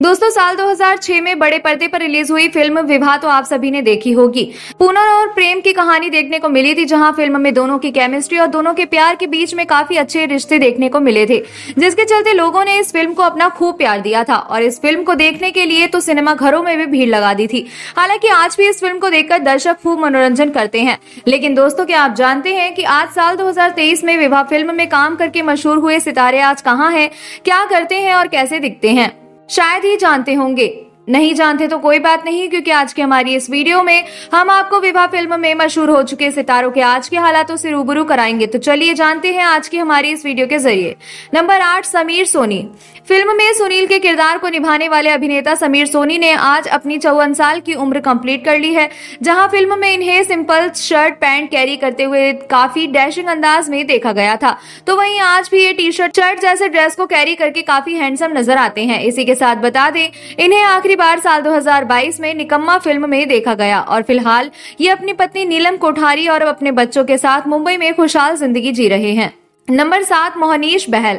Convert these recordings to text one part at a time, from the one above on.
दोस्तों, साल 2006 में बड़े पर्दे पर रिलीज़ हुई फ़िल्म विवाह तो आप सभी ने देखी होगी। पूनम और प्रेम की कहानी देखने को मिली थी, जहाँ फ़िल्म में दोनों की केमिस्ट्री और दोनों के प्यार के बीच में काफ़ी अच्छे रिश्ते देखने को मिले थे, जिसके चलते लोगों ने इस फ़िल्म को अपना खूब प्यार दिया था और इस फ़िल्म को देखने के लिए तो सिनेमा घरों में भी भीड़ लगा दी थी। हालाँकि आज भी इस फ़िल्म को देखकर दर्शक खूब मनोरंजन करते हैं। लेकिन दोस्तों, क्या आप जानते हैं की आज साल दो हज़ार तेईस में विवाह फ़िल्म में काम करके मशहूर हुए सितारे आज कहाँ है, क्या करते हैं और कैसे दिखते हैं? शायद ये जानते होंगे। नहीं जानते तो कोई बात नहीं, क्योंकि आज की हमारी इस वीडियो में हम आपको विवाह फ़िल्म में मशहूर हो चुके सितारों के आज के हालातों से रूबरू कराएँगे। तो चलिए जानते हैं आज की हमारी इस वीडियो के ज़रिए। नंबर आठ, समीर सोनी। फ़िल्म में सुनील के किरदार को निभाने वाले अभिनेता समीर सोनी ने आज अपनी चौवन साल की उम्र कंप्लीट कर ली है, जहाँ फ़िल्म में इन्हें सिंपल शर्ट, पैंट कैरी करते हुए काफ़ी डैशिंग अंदाज में देखा गया था। तो वहीं आज भी ये टी शर्ट शर्ट जैसे ड्रेस को कैरी करके काफ़ी हैंडसम नज़र आते हैं। इसी के साथ बता दें, इन्हें आखिरी बार साल 2022 में निकम्मा फ़िल्म में देखा गया और फ़िलहाल ये अपनी पत्नी नीलम कोठारी और अपने बच्चों के साथ मुंबई में खुशहाल ज़िंदगी जी रहे हैं। नंबर सात, मोहनीश बहल।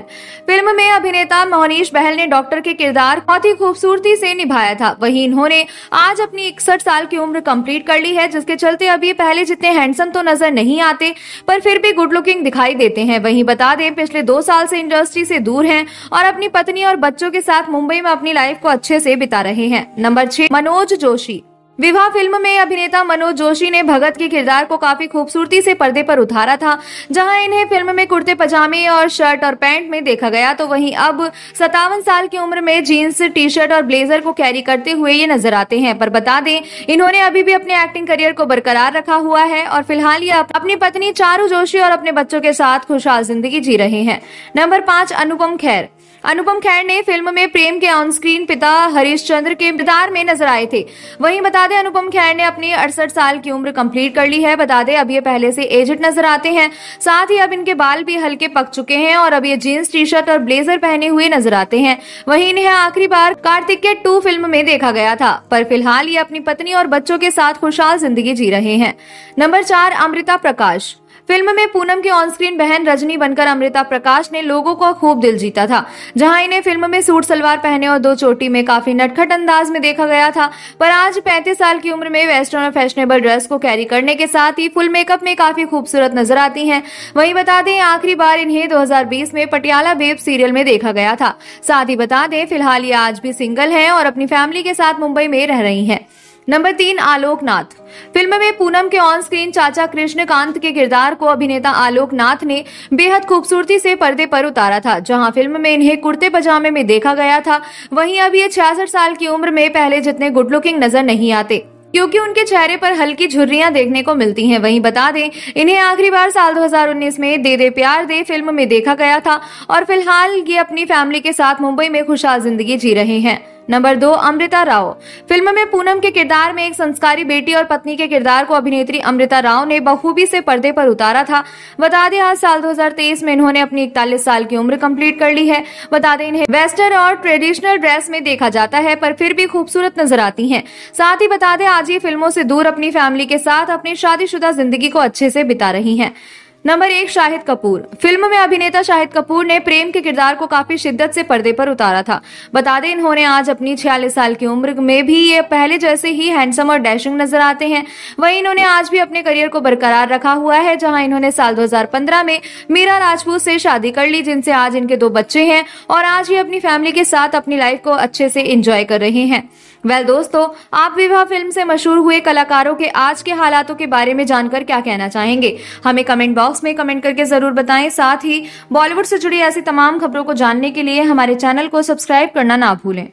फ़िल्म में अभिनेता मोहनीश बहल ने डॉक्टर के किरदार बहुत ही खूबसूरती से निभाया था। वहीं इन्होंने आज अपनी इकसठ साल की उम्र कंप्लीट कर ली है, जिसके चलते ये पहले जितने हैंडसम तो नज़र नहीं आते, पर फिर भी गुड लुकिंग दिखाई देते हैं। वहीं बता दें, पिछले दो साल से इंडस्ट्री से दूर है और अपनी पत्नी और बच्चों के साथ मुंबई में अपनी लाइफ को अच्छे से बिता रहे हैं। नंबर छह, मनोज जोशी। विवाह फ़िल्म में अभिनेता मनोज जोशी ने भगत के किरदार को काफ़ी खूबसूरती से पर्दे पर उतारा था। जहाँ इन्हें फ़िल्म में कुर्ते पजामे और शर्ट और पैंट में देखा गया तो वहीं अब सतावन साल की उम्र में जीन्स टी शर्ट और ब्लेजर को कैरी करते हुए ये नज़र आते हैं। पर बता दें, इन्होंने अभी भी अपने एक्टिंग करियर को बरकरार रखा हुआ है और फ़िलहाल ये अपनी पत्नी चारू जोशी और अपने बच्चों के साथ खुशहाल ज़िंदगी जी रहे हैं। नंबर पाँच, अनुपम खैर। अनुपम खैर ने फ़िल्म में प्रेम के ऑन स्क्रीन पिता हरीश चंद्र के किरदार में नज़र आए थे। वहीं बता दें, अनुपम खैर ने अपनी अड़सठ साल की उम्र कंप्लीट कर ली है। बता दें, अब ये पहले से एजेड नज़र आते हैं। साथ ही अब इनके बाल भी हल्के पक चुके हैं और अब ये जीन्स टी शर्ट और ब्लेजर पहने हुए नज़र आते हैं। वहीं इन्हें आखिरी बार कार्तिकेय टू फ़िल्म में देखा गया था। पर फ़िलहाल ये अपनी पत्नी और बच्चों के साथ खुशहाल ज़िंदगी जी रहे हैं। नंबर चार, अमृता प्रकाश। फ़िल्म में पूनम की ऑन स्क्रीन बहन रजनी बनकर अमृता प्रकाश ने लोगों को खूब दिल जीता था, जहाँ इन्हें फ़िल्म में सूट सलवार पहने और दो चोटी में काफ़ी नटखट अंदाज में देखा गया था। पर आज पैंतीस साल की उम्र में वेस्टर्न और फैशनेबल ड्रेस को कैरी करने के साथ ही फुल मेकअप में काफ़ी खूबसूरत नज़र आती है। वही बता दें, आखिरी बार इन्हें 2020 में पटियाला बेब सीरियल में देखा गया था। साथ ही बता दें, फ़िलहाल ये आज भी सिंगल है और अपनी फैमिली के साथ मुंबई में रह रही है। नंबर तीन आलोक नाथ फ़िल्म में पूनम के ऑन स्क्रीन चाचा कृष्णकांत के किरदार को अभिनेता आलोक नाथ ने बेहद खूबसूरती से पर्दे पर उतारा था, जहाँ फ़िल्म में इन्हें कुर्ते पजामे में देखा गया था। वहीं अब ये छियासठ साल की उम्र में पहले जितने गुड लुकिंग नज़र नहीं आते, क्योंकि उनके चेहरे पर हल्की झुर्रियाँ देखने को मिलती हैं। वहीं बता दें, इन्हें आखिरी बार साल 2019 में दे दे प्यार दे फ़िल्म में देखा गया था, और फ़िलहाल ये अपनी फैमिली के साथ मुंबई में खुशहाल ज़िंदगी जी रहे हैं। नंबर दो, अमृता राव। फ़िल्म में पूनम के किरदार में एक संस्कारी बेटी और पत्नी के किरदार को अभिनेत्री अमृता राव ने बखूबी से पर्दे पर उतारा था। बता दें, आज साल 2023 में इन्होंने अपनी इकतालीस साल की उम्र कंप्लीट कर ली है। बता दें, इन्हें वेस्टर्न और ट्रेडिशनल ड्रेस में देखा जाता है, पर फिर भी खूबसूरत नज़र आती है। साथ ही बता दें, आज ये फ़िल्मों से दूर अपनी फैमिली के साथ अपनी शादीशुदा ज़िंदगी को अच्छे से बिता रही है। नंबर एक शाहिद कपूर। फ़िल्म में अभिनेता शाहिद कपूर ने प्रेम के किरदार को काफ़ी शिद्दत से पर्दे पर उतारा था। बता दें, इन्होंने आज अपनी छियालीस साल की उम्र में भी ये पहले जैसे ही हैंडसम और डैशिंग नज़र आते हैं। वहीं इन्होंने आज भी अपने करियर को बरकरार रखा हुआ है, जहाँ इन्होंने साल 2015 में मीरा राजपूत से शादी कर ली, जिनसे आज इनके दो बच्चे हैं और आज ये अपनी फैमिली के साथ अपनी लाइफ को अच्छे से इंजॉय कर रहे हैं। वेल दोस्तों, आप विवाह फ़िल्म से मशहूर हुए कलाकारों के आज के हालातों के बारे में जानकर क्या कहना चाहेंगे? हमें कमेंट बॉक्स में कमेंट करके ज़रूर बताएँ। साथ ही बॉलीवुड से जुड़ी ऐसी तमाम खबरों को जानने के लिए हमारे चैनल को सब्सक्राइब करना ना भूलें।